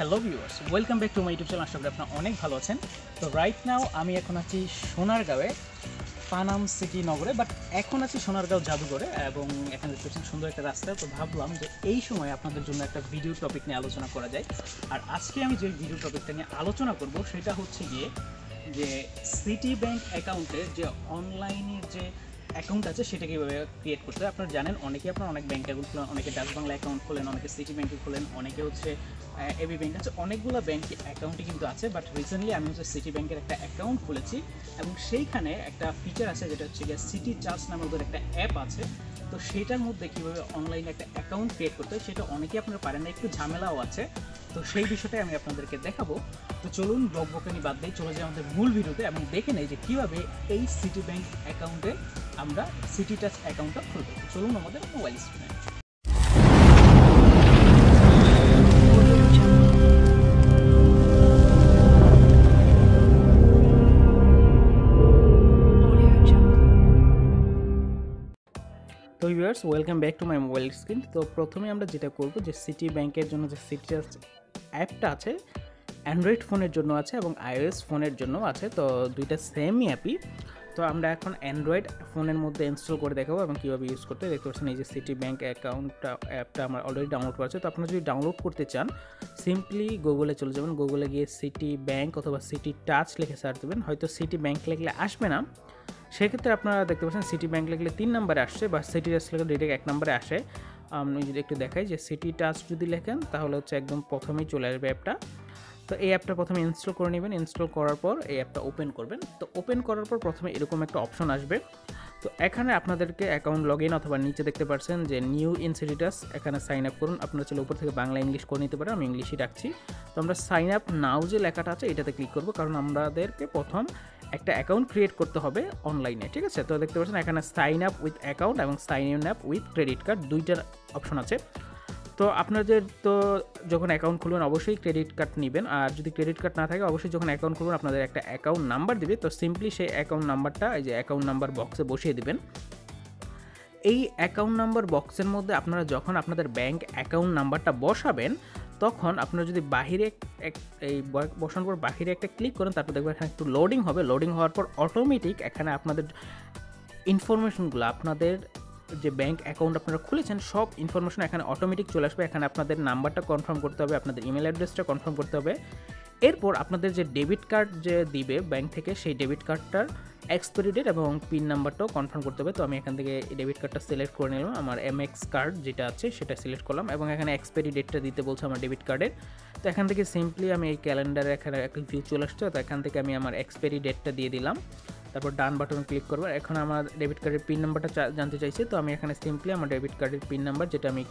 Hello viewers welcome back to my YouTube channel আশা করি আপনারা অনেক ভালো আছেন। তো রাইট নাও আমি এখন আছি সোনারগাঁওয়ে, পানাম সিটি নগরে বাট এখন আছি সোনারগাঁও জাদুঘরে এবং এখানে দেখতে পাচ্ছেন সুন্দর একটা রাস্তা। তো ভাবলাম যে এই সময় আপনাদের জন্য একটা ভিডিও টপিক নিয়ে আলোচনা করা যায়। আর আজকে আমি যে ভিডিও টপিকটা নিয়ে আলোচনা করব, সেটা হচ্ছে গিয়ে যে সিটি ব্যাংক অ্যাকাউন্টে যে অনলাইনের যে অ্যাকাউন্ট আছে, সেটা কীভাবে ক্রিয়েট করতে হয়? আপনারা জানেন অনেকে আপনার অনেক ব্যাংক অ্যাকাউন্ট খোলেন অনেকে ডাচ বাংলা অ্যাকাউন্ট খোলেন, অনেকে সিটি ব্যাংকে খোলেন, অনেকে হচ্ছে এবি ব্যাংক আছে। অনেকগুলো ব্যাংক অ্যাকাউন্টই কিন্তু আছে বাট রিসেন্টলি আমি হচ্ছে সিটি ব্যাংকের একটা অ্যাকাউন্ট খুলেছি এবং সেইখানে একটা ফিচার আছে যেটা হচ্ছে গিয়ে সিটি চার্জ ওদের একটা অ্যাপ আছে। তো সেটার মধ্যে কীভাবে অনলাইনে একটা অ্যাকাউন্ট ক্রিয়েট করতে হয় সেটা অনেকেই আপনারা পারেন না, একটু ঝামেলাও আছে। তো সেই বিষয়টাই আমি আপনাদেরকে দেখাবো। তো চলুন বকবকানি বাদ দিয়ে চলে যাই আমাদের মূল ভিডিওতে এবং দেখে নেই যে কীভাবে এই সিটি ব্যাংক অ্যাকাউন্টে আমরা সিটি টাচ অ্যাকাউন্টটা খুলবো। চলুন আমাদের মোবাইল স্ক্রিনে viewers welcome back to my mobile screen তো প্রথমে আমরা যেটা করব যে সিটি ব্যাংকের জন্য যে সিটি অ্যাপটা আছে অ্যান্ড্রয়েড ফোনের জন্য আছে এবং আইওএস ফোনের জন্য আছে। তো দুইটা সেমই অ্যাপই তো আমরা এখন অ্যান্ড্রয়েড ফোনের মধ্যে ইনস্টল করে দেখাবো এবং কীভাবে ইউজ করতে দেখতে পাচ্ছেন এই যে সিটি ব্যাঙ্ক অ্যাকাউন্টটা অ্যাপটা আমার অলরেডি ডাউনলোড করা তো আপনারা যদি ডাউনলোড করতে চান সিম্পলি গুগলে চলে যাবেন। গুগলে গিয়ে সিটি ব্যাঙ্ক অথবা সিটি টাচ লিখে সার্চ দেবেন। হয়তো সিটি ব্যাংক লিখলে আসবে না। সেক্ষেত্রে আপনারা দেখতে পাচ্ছেন সিটি ব্যাংক লিখলে তিন নম্বরে আসছে বা সিটি টাচ লিখলে ডিরেক্ট এক নম্বরে আসে। আমি যদি একটু দেখাই যে সিটি টাচ যদি লেখেন, তাহলে হচ্ছে একদম প্রথমেই চলে আসবে অ্যাপটা তো এই অ্যাপটা প্রথমে ইনস্টল করে নেবেন। ইনস্টল করার পর এই অ্যাপটা ওপেন করবেন। তো ওপেন করার পর প্রথমে এরকম একটা অপশন আসবে। তো এখানে আপনাদেরকে অ্যাকাউন্ট লগ ইন অথবা নিচে দেখতে পাচ্ছেন যে নিউ ইনসিডিটাস এখানে সাইন আপ করুন। আপনারা চলে উপর থেকে বাংলা ইংলিশ করে নিতে পারেন। আমি ইংলিশই রাখছি। তো আমরা সাইন আপ নাও যে লেখাটা আছে, এটাতে ক্লিক করব। কারণ আমাদেরকে প্রথম একটা অ্যাকাউন্ট ক্রিয়েট করতে হবে অনলাইনে ঠিক আছে? তো দেখতে পাচ্ছেন এখানে সাইন আপ উইথ অ্যাকাউন্ট এবং sign in up with credit card দুইটার অপশন আছে। তো আপনাদের তো যখন অ্যাকাউন্ট খুলবেন, অবশ্যই ক্রেডিট কার্ড নেবেন। আর যদি ক্রেডিট কার্ড না থাকে, অবশ্যই যখন অ্যাকাউন্ট খুলবেন, আপনাদের একটা অ্যাকাউন্ট নাম্বার দিবে। তো সিম্পলি সেই অ্যাকাউন্ট নাম্বারটা এই যে অ্যাকাউন্ট নাম্বার বক্সে বসিয়ে দেবেন। এই অ্যাকাউন্ট নাম্বার বক্সের মধ্যে আপনারা যখন আপনাদের ব্যাংক অ্যাকাউন্ট নাম্বারটা বসাবেন তখন আপনারা যদি বাহিরে এক- এই বসানোর পর বাহিরে একটা ক্লিক করেন, তারপর দেখবেন এখানে একটু লোডিং হবে। লোডিং হওয়ার পর অটোমেটিক এখানে আপনাদের ইনফরমেশনগুলো আপনাদের যে ব্যাংক অ্যাকাউন্ট আপনারা খুলেছেন, সব ইনফরমেশন এখানে অটোমেটিক চলে আসবে। এখানে আপনাদের নাম্বারটা কনফার্ম করতে হবে, আপনাদের ইমেল অ্যাড্রেসটা কনফার্ম করতে হবে। এরপর আপনাদের যে ডেবিট কার্ড যে দিবে ব্যাংক থেকে, সেই ডেবিট কার্ডটার এক্সপায়ারি ডেট এবং পিন নাম্বারটাও কনফার্ম করতে হবে। তো আমি এখান থেকে ডেবিট কার্ডটা সিলেক্ট করে নিলাম। আমার এম এক্স কার্ড যেটা আছে, সেটা সিলেক্ট করলাম এবং এখানে এক্সপায়ারি ডেটটা দিতে বলছে আমার ডেবিট কার্ডের তো এখান থেকে সিম্পলি আমি এই ক্যালেন্ডারে এখানে একটা ভিউ চলে আসছে। তো এখান থেকে আমি আমার এক্সপায়ারি ডেটটা দিয়ে দিলাম। তারপর ডান বাটন ক্লিক করব। এখন আমার ডেবিট কার্ডের পিন নাম্বারটা জানতে চাইছি। তো আমি এখানে সিম্পলি আমার ডেবিট কার্ডের পিন নাম্বার যেটা আমি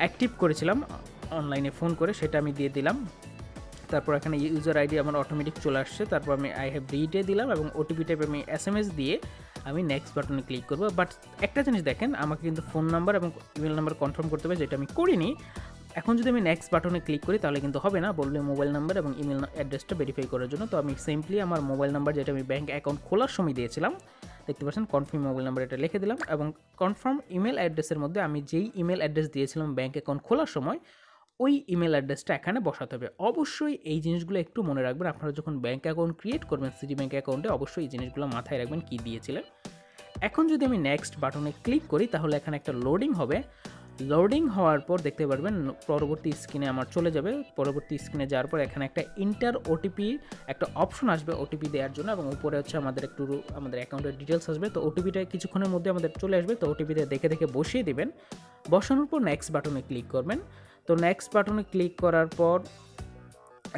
অ্যাক্টিভ করেছিলাম অনলাইনে ফোন করে, সেটা আমি দিয়ে দিলাম। তারপর এখানে ইউজার আইডি আমার অটোমেটিক চলে আসছে। তারপর আমি আই হ্যাভ রিডে দিলাম এবং ওটিপি টাইপ আমি এস এম এস দিয়ে আমি নেক্সট বাটনে ক্লিক করব। বাট একটা জিনিস দেখেন, আমাকে কিন্তু ফোন নাম্বার এবং ইমেল নাম্বার কনফার্ম করতে হবে, যেটা আমি করিনি। এখন যদি আমি নেক্সট বাটনে ক্লিক করি, তাহলে কিন্তু হবে না বলবে মোবাইল নাম্বার এবং ইমেল অ্যাড্রেসটা ভেরিফাই করার জন্য। তো আমি সিম্পলি আমার মোবাইল নাম্বার যেটা আমি ব্যাঙ্ক অ্যাকাউন্ট খোলার সময় দিয়েছিলাম, দেখতে পাচ্ছেন কনফার্ম মোবাইল নাম্বার এটা লিখে দিলাম এবং কনফার্ম ইমেল অ্যাড্রেসের মধ্যে আমি যেই ইমেল অ্যাড্রেস দিয়েছিলাম ব্যাঙ্ক অ্যাকাউন্ট খোলার সময় ওই ইমেল অ্যাড্রেসটা এখানে বসাতে হবে। অবশ্যই এই জিনিসগুলো একটু মনে রাখবেন। আপনারা যখন ব্যাঙ্ক অ্যাকাউন্ট ক্রিয়েট করবেন সিটি ব্যাঙ্ক অ্যাকাউন্টে অবশ্যই এই জিনিসগুলো মাথায় রাখবেন, কী দিয়েছিলেন। এখন যদি আমি নেক্সট বাটনে ক্লিক করি, তাহলে এখানে একটা লোডিং হবে। লোডিং হওয়ার পর দেখতে পারবেন, পরবর্তী স্ক্রিনে আমার চলে যাবে। পরবর্তী স্ক্রিনে যাওয়ার পর এখানে একটা ইন্টার ওটিপি একটা অপশন আসবে ওটিপি দেওয়ার জন্য এবং উপরে হচ্ছে আমাদের একটু আমাদের অ্যাকাউন্টের ডিটেলস আসবে। তো ওটিপিটা কিছুক্ষণের মধ্যে আমাদের চলে আসবে। তো ওটিপিতে দেখে দেখে বসিয়ে দেবেন। বসানোর পর নেক্সট বাটনে ক্লিক করবেন। তো নেক্সট বাটনে ক্লিক করার পর,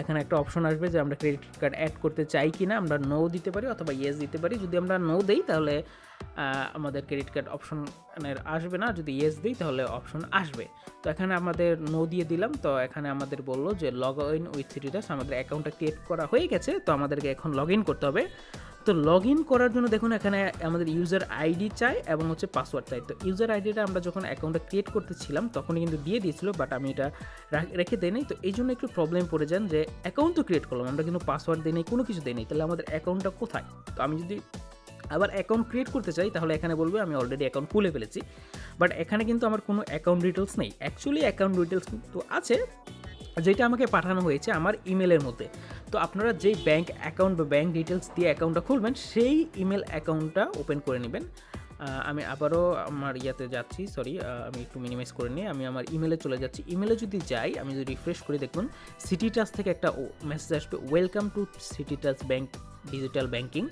এখানে একটা অপশন আসবে যে আমরা ক্রেডিট কার্ড অ্যাড করতে চাই কি না আমরা নো দিতে পারি অথবা ইয়েস দিতে পারি। যদি আমরা নো দিই, তাহলে আমাদের ক্রেডিট কার্ড অপশন আসবে না। যদি ইয়েস দিই, তাহলে অপশন আসবে। তো এখানে আমাদের নো দিয়ে দিলাম। তো এখানে আমাদের বলল যে লগ ইন উইথ সিটিটাস আমাদের অ্যাকাউন্টটা ক্রিয়েট করা হয়ে গেছে। তো আমাদেরকে এখন লগ ইন করতে হবে। তো লগ ইন করার জন্য দেখুন এখানে আমাদের ইউজার আইডি চাই এবং হচ্ছে পাসওয়ার্ড চাই। তো ইউজার আইডিটা আমরা যখন অ্যাকাউন্টটা ক্রিয়েট করতেছিলাম, তখনই কিন্তু দিয়ে দিয়েছিল বাট আমি এটা রেখে দেই নাই তো এই জন্য একটু প্রবলেম পড়ে যান যে অ্যাকাউন্ট তো ক্রিয়েট করলাম, আমরা কিন্তু পাসওয়ার্ড দিই নাই কোনো কিছু দিই নাই তাহলে আমাদের অ্যাকাউন্টটা কোথায়? তো আমি যদি আবার অ্যাকাউন্ট ক্রিয়েট করতে চাই, তাহলে এখানে বলবে আমি অলরেডি অ্যাকাউন্ট খুলে ফেলেছি। বাট এখানে কিন্তু আমার কোনো অ্যাকাউন্ট ডিটেলস নেই। অ্যাকচুয়ালি অ্যাকাউন্ট ডিটেলস কিন্তু আছে, যেটা আমাকে পাঠানো হয়েছে আমার ইমেলের মধ্যে। তো আপনারা যেই ব্যাঙ্ক অ্যাকাউন্ট বা ব্যাঙ্ক ডিটেলস দিয়ে অ্যাকাউন্টটা খুলবেন, সেই ইমেল অ্যাকাউন্টটা ওপেন করে নেবেন। আমি আবারও আমার ইয়াতে যাচ্ছি সরি আমি একটু মিনিমাইজ করে নিই। আমি আমার ইমেলে চলে যাচ্ছি। ইমেলে যদি যাই, আমি যদি রিফ্রেশ করে দেখুন সিটি টাচ থেকে একটা মেসেজ আসবে welcome to City Touch bank digital banking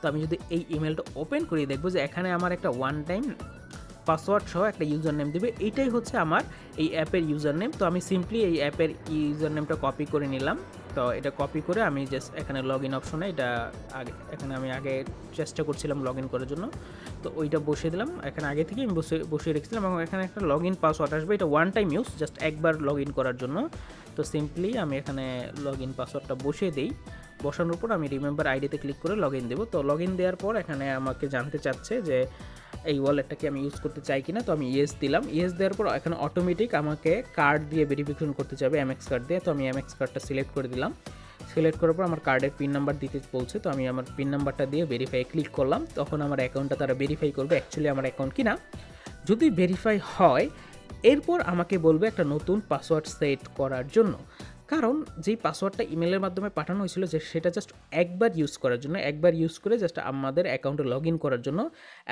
তো আমি যদি এই ইমেলটা ওপেন করি, দেখব যে এখানে আমার একটা ওয়ান টাইম পাসওয়ার্ড সহ একটা ইউজার নেম দেবে। এইটাই হচ্ছে আমার এই অ্যাপের ইউজার নেম তো আমি সিম্পলি এই অ্যাপের ইউজার নেমটা কপি করে নিলাম। তো এটা কপি করে আমি জাস্ট এখানে লগ ইন অপশনে এটা আগে, এখানে আমি আগে চেষ্টা করছিলাম লগ ইন করার জন্য। তো ওইটা বসিয়ে দিলাম। এখানে আগে থেকে আমি বসে, বসিয়ে রেখেছিলাম এবং এখানে একটা লগ ইন পাসওয়ার্ড আসবে। এটা ওয়ান টাইম ইউজ জাস্ট একবার লগ ইন করার জন্য। তো সিম্পলি আমি এখানে লগ ইন পাসওয়ার্ডটা বসিয়ে দিই। বসানোর পর আমি রিমেম্বার আইডিতে ক্লিক করে লগ ইন দেবো। তো লগ ইন দেওয়ার পর এখানে আমাকে জানতে চাচ্ছে যে এই ওয়ালেটটাকে আমি ইউজ করতে চাই কিনা। তো আমি ইয়েস দিলাম। ইয়েস দেওয়ার পর এখানে অটোমেটিক আমাকে কার্ড দিয়ে ভেরিফিকেশন করতে যাবে এমএক্স কার্ড দিয়ে। তো আমি এমএক্স কার্ডটা সিলেক্ট করে দিলাম। সিলেক্ট করার পর আমার কার্ডের পিন নাম্বার দিতে বলছে। তো আমি আমার পিন নাম্বারটা দিয়ে ভেরিফাই ক্লিক করলাম। তখন আমার অ্যাকাউন্টটা তারা ভেরিফাই করবে অ্যাকচুয়ালি আমার অ্যাকাউন্ট কিনা। যদি ভেরিফাই হয়, এরপর আমাকে বলবে একটা নতুন পাসওয়ার্ড সেট করার জন্য। কারণ যেই পাসওয়ার্ডটা ইমেলের মাধ্যমে পাঠানো হয়েছিল যে সেটা জাস্ট একবার ইউজ করার জন্য, একবার ইউজ করে জাস্ট আমাদের অ্যাকাউন্টে লগ ইন করার জন্য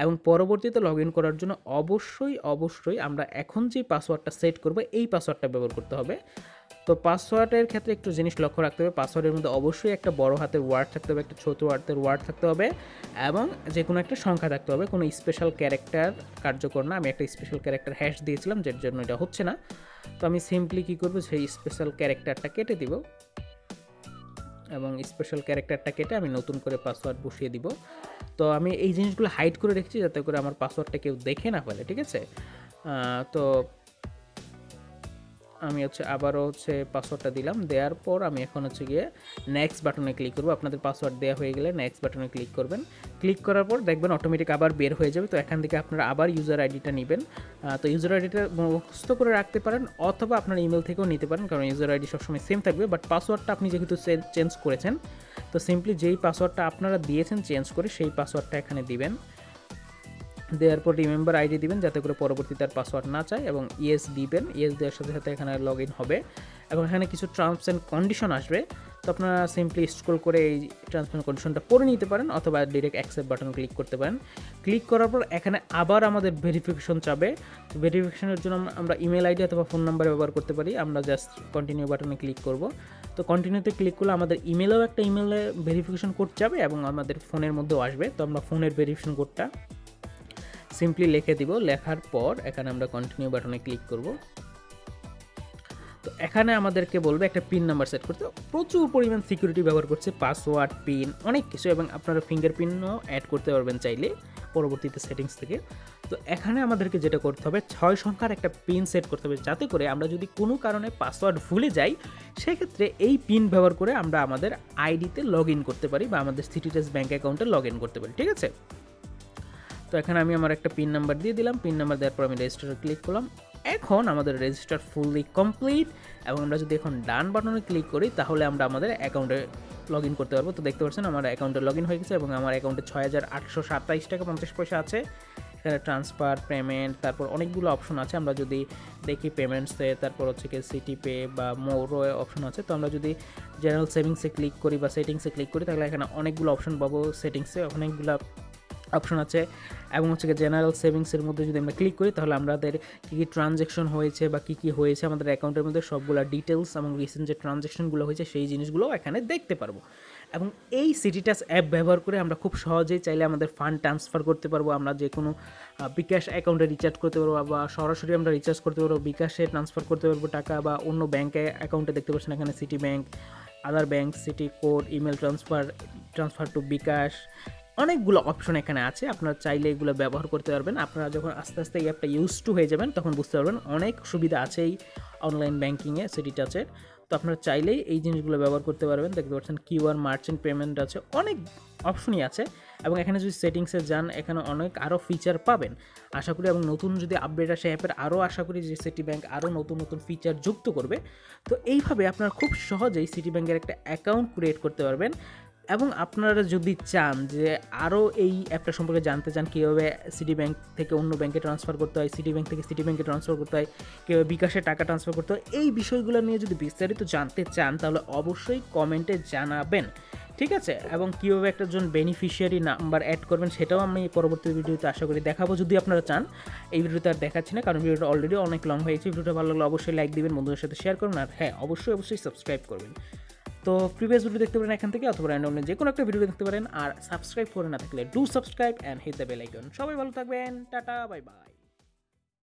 এবং পরবর্তীতে লগ ইন করার জন্য অবশ্যই অবশ্যই আমরা এখন যে পাসওয়ার্ডটা সেট করব, এই পাসওয়ার্ডটা ব্যবহার করতে হবে। তো পাসওয়ার্ডের ক্ষেত্রে একটু জিনিস লক্ষ্য রাখতে হবে পাসওয়ার্ডের মধ্যে অবশ্যই একটা বড় হাতের ওয়ার্ড থাকতে হবে, একটা ছোট হাতের ওয়ার্ড থাকতে হবে এবং যে কোনো একটা সংখ্যা থাকতে হবে। কোনো স্পেশাল ক্যারেক্টার কার্যকর না, আমি একটা স্পেশাল ক্যারেক্টার হ্যাশ দিয়েছিলাম, যার জন্য এটা হচ্ছে না। তো আমি সিম্পলি কী করব? সেই স্পেশাল ক্যারেক্টারটা কেটে দিব। এবং স্পেশাল ক্যারেক্টারটা কেটে আমি নতুন করে পাসওয়ার্ড বসিয়ে দিব। তো আমি এই জিনিসগুলো হাইড করে রেখেছি যাতে করে আমার পাসওয়ার্ডটা কেউ দেখে না ফেলে, ঠিক আছে? তো আমি হচ্ছে আবারও হচ্ছে পাসওয়ার্ডটা দিলাম। দেওয়ার পর আমি এখন হচ্ছে গিয়ে নেক্সট বাটনে ক্লিক করব। আপনাদের পাসওয়ার্ড দেওয়া হয়ে গেলে নেক্সট বাটনে ক্লিক করবেন। ক্লিক করার পর দেখবেন অটোমেটিক আবার বের হয়ে যাবে। তো এখান থেকে আপনারা আবার ইউজার আইডিটা নেবেন। তো ইউজার আইডিটা মুখস্থ করে রাখতে পারেন অথবা আপনার ইমেল থেকেও নিতে পারেন। কারণ ইউজার আইডি সবসময় সেম থাকবে। বাট পাসওয়ার্ডটা আপনি যেহেতু চেঞ্জ করেছেন, তো সিম্পলি যেই পাসওয়ার্ডটা আপনারা দিয়েছেন চেঞ্জ করে সেই পাসওয়ার্ডটা এখানে দিবেন। দেওয়ার পর রিমেম্বার আইডি দিবেন, যাতে করে পরবর্তীতে আর পাসওয়ার্ড না চায় এবং ইএস দিবেন। ইএস দেওয়ার সাথে সাথে এখানে লগ ইন হবে। এবং এখানে কিছু টার্মস অ্যান্ড কন্ডিশন আসবে। তো আপনারা সিম্পলি স্ক্রল করে এই টার্মস অ্যান্ড কন্ডিশনটা পড়ে নিতে পারেন অথবা ডিরেক্ট অ্যাকসেপ্ট বাটন ক্লিক করতে পারেন। ক্লিক করার পর এখানে আবার আমাদের ভেরিফিকেশন চাবে। তো ভেরিফিকেশনের জন্য আমরা- আমরা ইমেল আইডি অথবা ফোন নাম্বার ব্যবহার করতে পারি। আমরা জাস্ট কন্টিনিউ বাটনে ক্লিক করব। তো কন্টিনিউতে ক্লিক করলে আমাদের ইমেলেও একটা ইমেলে ভেরিফিকেশন কোড যাবে এবং আমাদের ফোনের মধ্যেও আসবে। তো আমরা ফোনের ভেরিফিকেশন কোডটা সিম্পলি লিখে দিব, লেখার পর এখানে আমরা কন্টিনিউ বাটনে ক্লিক করব। তো এখানে আমাদেরকে বলবে একটা পিন নাম্বার সেট করতে। প্রচুর পরিমাণ সিকিউরিটি ব্যবহার করছে পাসওয়ার্ড পিন অনেক কিছু এবং আপনারা ফিঙ্গার ফিঙ্গারপ্রিন্টও অ্যাড করতে পারবেন চাইলে পরবর্তীতে সেটিংস থেকে। তো এখানে আমাদেরকে যেটা করতে হবে, ছয় সংখ্যার একটা পিন সেট করতে হবে যাতে করে আমরা যদি কোনো কারণে পাসওয়ার্ড ভুলে যাই, সেক্ষেত্রে এই পিন ব্যবহার করে আমরা আমাদের আইডিতে লগ করতে পারি বা আমাদের সিটিটেস ব্যাঙ্ক অ্যাকাউন্টে লগ করতে পারি, ঠিক আছে? তো এখানে আমি আমার একটা পিন নাম্বার দিয়ে দিলাম। পিন নাম্বার দেওয়ার পর আমি রেজিস্টারে ক্লিক করলাম। এখন আমাদের রেজিস্টার ফুললি কমপ্লিট এবং আমরা যদি এখন ডান বাটনে ক্লিক করি, তাহলে আমরা আমাদের অ্যাকাউন্টে লগ ইন করতে পারব। তো দেখতে পাচ্ছেন আমার অ্যাকাউন্টে লগ ইন হয়ে গেছে এবং আমার অ্যাকাউন্টে ছয় হাজার আটশো সাতাইশ টাকা পঞ্চাশ পয়সা আছে। এখানে ট্রান্সফার পেমেন্ট তারপর অনেকগুলো অপশন আছে। আমরা যদি দেখি পেমেন্টসে তারপর হচ্ছে কি সিটি পে বা মোরো অপশন আছে। তো আমরা যদি জেনারেল সেভিংসে ক্লিক করি বা সেটিংসে ক্লিক করি, তাহলে এখানে অনেকগুলো অপশন পাবো সেটিংসে অনেকগুলো অপশন আছে। এবং হচ্ছে জেনারেল সেভিংসের মধ্যে যদি আমরা ক্লিক করি, তাহলে আমাদের কী কী ট্রানজ্যাকশন হয়েছে বা কী কী হয়েছে আমাদের অ্যাকাউন্টের মধ্যে সবগুলো ডিটেলস এবং রিসেন্ট যে ট্রানজ্যাকশনগুলো হয়েছে, সেই জিনিসগুলো এখানে দেখতে পারব। এবং এই সিটিটাস অ্যাপ ব্যবহার করে আমরা খুব সহজেই চাইলে আমাদের ফান্ড ট্রান্সফার করতে পারব। আমরা যে কোনো বিকাশ অ্যাকাউন্টে রিচার্জ করতে পারব বা সরাসরি আমরা রিচার্জ করতে পারব, বিকাশে ট্রান্সফার করতে পারব টাকা বা অন্য ব্যাঙ্কে অ্যাকাউন্টে দেখতে পাচ্ছেন এখানে City Bank other bank City code email transfer transfer to bKash অনেকগুলো অপশন এখানে আছে। আপনারা চাইলে এগুলো ব্যবহার করতে পারবেন। আপনারা যখন আস্তে আস্তে এই অ্যাপটা ইউজ টু হয়ে যাবেন, তখন বুঝতে পারবেন অনেক সুবিধা আছে এই অনলাইন ব্যাঙ্কিংয়ে সিটি টাচের তো আপনারা চাইলেই এই জিনিসগুলো ব্যবহার করতে পারবেন। দেখতে পাচ্ছেন কিউআর মার্চেন্ট পেমেন্ট আছে, অনেক অপশনই আছে। এবং এখানে যদি সেটিংসে যান, এখানে অনেক আরও ফিচার পাবেন। আশা করি এবং নতুন যদি আপডেট আসে অ্যাপের আরও আশা করি যে সিটি ব্যাংক আরও নতুন নতুন ফিচার যুক্ত করবে। তো এইভাবে আপনারা খুব সহজেই সিটি ব্যাংকের একটা অ্যাকাউন্ট ক্রিয়েট করতে পারবেন। এবং আপনারা যদি চান যে আরও এই অ্যাপটা সম্পর্কে জানতে চান, কীভাবে সিটি ব্যাংক থেকে অন্য ব্যাংকে ট্রান্সফার করতে হয় সিটি ব্যাংক থেকে সিটি ব্যাংকে ট্রান্সফার করতে হয়, কীভাবে বিকাশে টাকা ট্রান্সফার করতে হয়, এই বিষয়গুলো নিয়ে যদি বিস্তারিত জানতে চান, তাহলে অবশ্যই কমেন্টে জানাবেন। ঠিক আছে? এবং কীভাবে একজন বেনিফিশিয়ারি নাম্বার অ্যাড করবেন, সেটাও আমি পরবর্তী ভিডিওতে আশা করি দেখাবো। যদি আপনারা চান, এই ভিডিওতে আর দেখাচ্ছি না, কারণ ভিডিওটা অলরেডি অনেক লং হয়েছে। ভিডিওটা ভালো লাগলে অবশ্যই লাইক দিবেন, বন্ধুদের সাথে শেয়ার করবেন, আর হ্যাঁ অবশ্যই অবশ্যই সাবস্ক্রাইব করবেন। তো প্রিভিয়াস ভিডিও দেখতে পারেন এখান থেকে অথবা অন্য যে কোনো একটা ভিডিও দেখতে পারেন। আর সাবস্ক্রাইব করে না থাকলে do subscribe and hit the bell icon সবাই ভালো থাকবেন। Tata bye bye